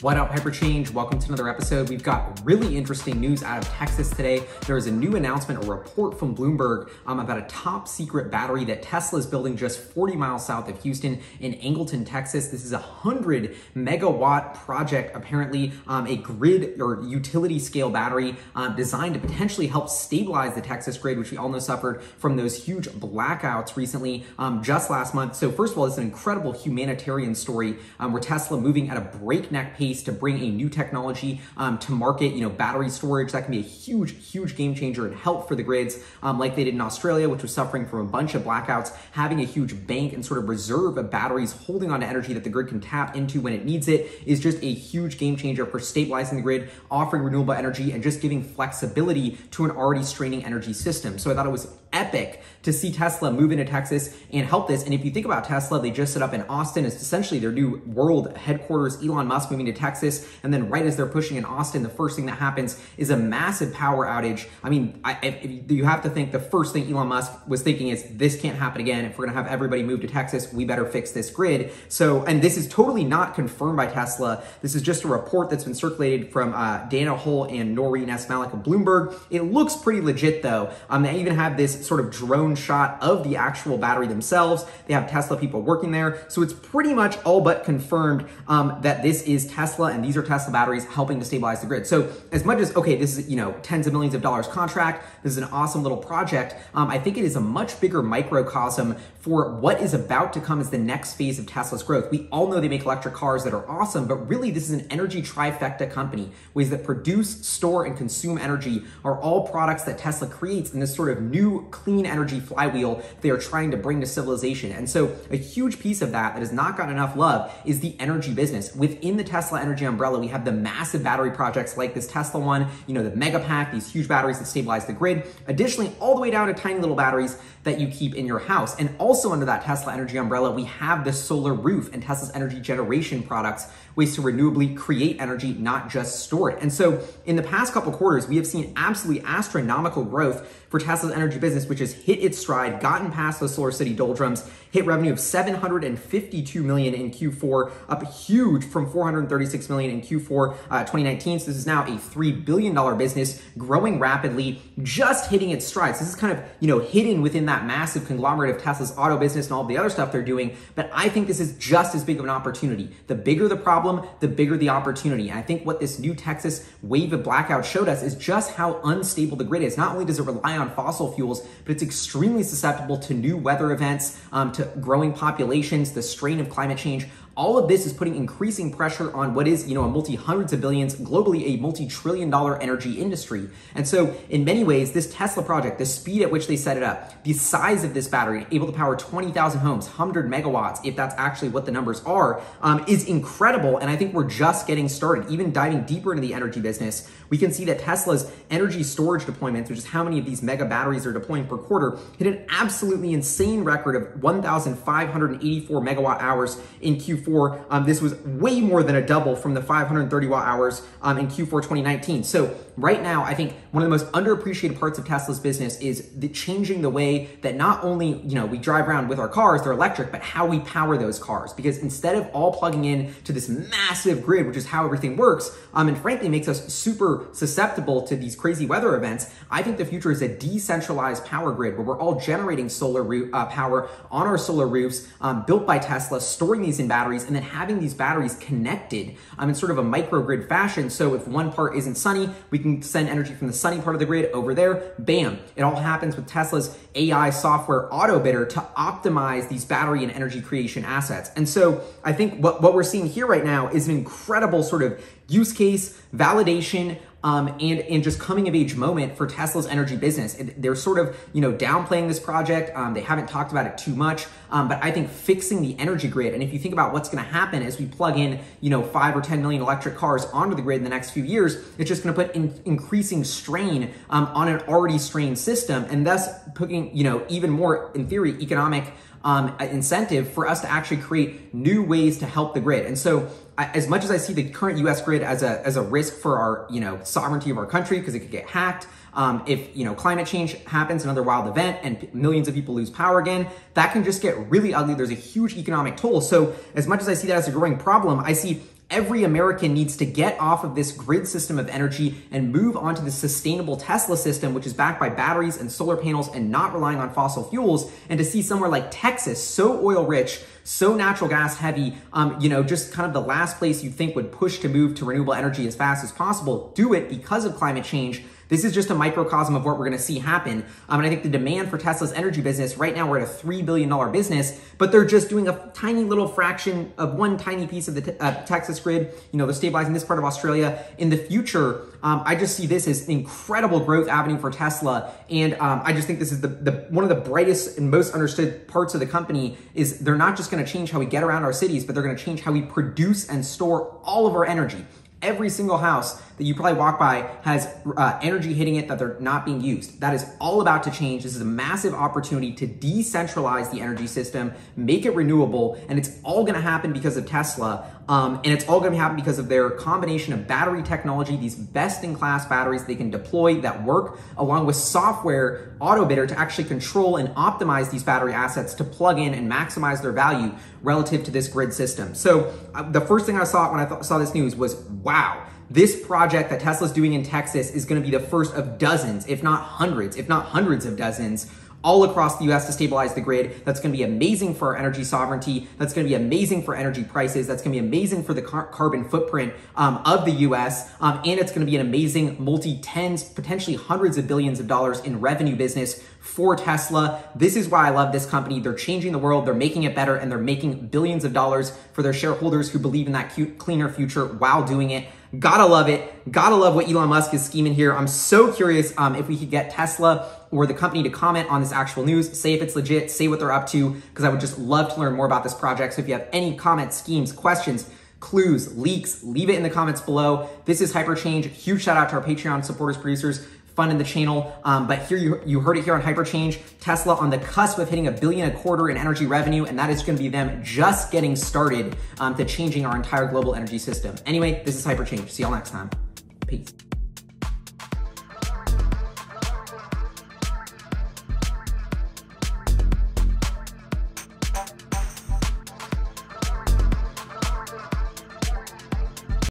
What up, Hyperchange? Welcome to another episode. We've got really interesting news out of Texas today. There is a new announcement, a report from Bloomberg um, about a top secret battery that Tesla is building just 40 miles south of Houston in Angleton, Texas. This is a 100 megawatt project, apparently, um, a grid or utility scale battery um, designed to potentially help stabilize the Texas grid, which we all know suffered from those huge blackouts recently um, just last month. So, first of all, it's an incredible humanitarian story um, where Tesla moving at a breakneck pace to bring a new technology um, to market, you know, battery storage. That can be a huge, huge game changer and help for the grids, um, like they did in Australia, which was suffering from a bunch of blackouts. Having a huge bank and sort of reserve of batteries holding on to energy that the grid can tap into when it needs it is just a huge game changer for stabilizing the grid, offering renewable energy, and just giving flexibility to an already straining energy system. So I thought it was epic to see Tesla move into Texas and help this. And if you think about Tesla, they just set up in Austin. It's essentially their new world headquarters. Elon Musk moving to Texas. And then right as they're pushing in Austin, the first thing that happens is a massive power outage. I mean, I, you have to think the first thing Elon Musk was thinking is this can't happen again. If we're going to have everybody move to Texas, we better fix this grid. So, and this is totally not confirmed by Tesla. This is just a report that's been circulated from uh, Dana Hull and Naureen S. Malik of Bloomberg. It looks pretty legit though. Um, they even have this sort of drone shot of the actual battery themselves. They have Tesla people working there. So it's pretty much all but confirmed um, that this is Tesla and these are Tesla batteries helping to stabilize the grid. So as much as, okay, this is, you know, tens of millions of dollars contract, this is an awesome little project, um, I think it is a much bigger microcosm for what is about to come as the next phase of Tesla's growth. We all know they make electric cars that are awesome, but really this is an energy trifecta company. Ways that produce, store, and consume energy are all products that Tesla creates in this sort of new clean energy flywheel they are trying to bring to civilization. And so a huge piece of that that has not gotten enough love is the energy business. Within the Tesla energy umbrella, we have the massive battery projects like this Tesla one, you know, the Megapack, these huge batteries that stabilize the grid. Additionally, all the way down to tiny little batteries that you keep in your house. And also under that Tesla energy umbrella, we have the solar roof and Tesla's energy generation products, ways to renewably create energy, not just store it. And so in the past couple quarters, we have seen absolutely astronomical growth for Tesla's energy business, which has hit its stride, gotten past the Solar City doldrums, hit revenue of 752 million in Q4, up huge from 436 million in Q4 uh, 2019. So this is now a $3 billion business growing rapidly, just hitting its strides. This is kind of, you know, hidden within that massive conglomerate of Tesla's auto business and all the other stuff they're doing. But I think this is just as big of an opportunity. The bigger the problem, the bigger the opportunity. And I think what this new Texas wave of blackout showed us is just how unstable the grid is. Not only does it rely on fossil fuels, but it's extremely susceptible to new weather events, um, to growing populations, the strain of climate change. All of this is putting increasing pressure on what is, you know, a multi hundreds of billions, globally a multi trillion dollar energy industry. And so, in many ways, this Tesla project, the speed at which they set it up, the size of this battery, able to power 20,000 homes, 100 megawatts, if that's actually what the numbers are, um, is incredible. And I think we're just getting started. Even diving deeper into the energy business, we can see that Tesla's energy storage deployments, which is how many of these mega batteries are deploying per quarter, hit an absolutely insane record of 1,584 megawatt hours in Q4 Q4. Um, this was way more than a double from the 530 watt hours um, in Q4 2019. So right now, I think one of the most underappreciated parts of Tesla's business is the changing the way that not only you know we drive around with our cars, they're electric, but how we power those cars. Because instead of all plugging in to this massive grid, which is how everything works, um, and frankly makes us super susceptible to these crazy weather events, I think the future is a decentralized power grid where we're all generating solar uh, power on our solar roofs, um, built by Tesla, storing these in batteries batteries and then having these batteries connected um, in sort of a microgrid fashion. So if one part isn't sunny, we can send energy from the sunny part of the grid over there. Bam. It all happens with Tesla's AI software AutoBidder to optimize these battery and energy creation assets. And so I think what, what we're seeing here right now is an incredible sort of use case, validation, um, and and just coming of age moment for Tesla's energy business. They're sort of you know downplaying this project. Um, they haven't talked about it too much, um, but I think fixing the energy grid. And if you think about what's going to happen as we plug in you know five or ten million electric cars onto the grid in the next few years, it's just going to put in increasing strain um, on an already strained system, and thus putting you know even more in theory economic um, incentive for us to actually create new ways to help the grid. And so as much as I see the current US grid as a, as a risk for our, you know, sovereignty of our country, because it could get hacked, um, if, you know, climate change happens, another wild event, and millions of people lose power again, that can just get really ugly. There's a huge economic toll. So as much as I see that as a growing problem, I see Every American needs to get off of this grid system of energy and move onto the sustainable Tesla system, which is backed by batteries and solar panels and not relying on fossil fuels. And to see somewhere like Texas, so oil rich, so natural gas heavy, um, you know, just kind of the last place you think would push to move to renewable energy as fast as possible, do it because of climate change this is just a microcosm of what we're going to see happen. Um, and I think the demand for Tesla's energy business right now, we're at a $3 billion business, but they're just doing a tiny little fraction of one tiny piece of the uh, Texas grid. You know, they're stabilizing this part of Australia. In the future, um, I just see this as an incredible growth avenue for Tesla. And um, I just think this is the, the one of the brightest and most understood parts of the company is they're not just going to change how we get around our cities, but they're going to change how we produce and store all of our energy. Every single house that you probably walk by has uh, energy hitting it that they're not being used. That is all about to change. This is a massive opportunity to decentralize the energy system, make it renewable, and it's all going to happen because of Tesla. Um, and it's all going to happen because of their combination of battery technology, these best-in-class batteries they can deploy that work, along with software, AutoBidder, to actually control and optimize these battery assets to plug in and maximize their value relative to this grid system. So uh, the first thing I saw when I th- saw this news was, wow, this project that Tesla's doing in Texas is going to be the first of dozens, if not hundreds, if not hundreds of dozens all across the US to stabilize the grid. That's going to be amazing for our energy sovereignty. That's going to be amazing for energy prices. That's going to be amazing for the car- carbon footprint um, of the US. Um, and it's going to be an amazing multi tens, potentially hundreds of billions of dollars in revenue business for Tesla. This is why I love this company. They're changing the world, they're making it better, and they're making billions of dollars for their shareholders who believe in that cute, cleaner future while doing it. Gotta love it. Gotta love what Elon Musk is scheming here. I'm so curious um, if we could get Tesla or the company to comment on this actual news, say if it's legit, say what they're up to, because I would just love to learn more about this project. So if you have any comments, schemes, questions, clues, leaks, leave it in the comments below. This is Hyperchange. Huge shout out to our Patreon supporters, producers funding the channel. Um, but here you, you heard it here on Hyperchange. Tesla on the cusp of hitting a billion a quarter in energy revenue, and that is going to be them just getting started um, to changing our entire global energy system. Anyway, this is Hyperchange. See y'all next time. Peace.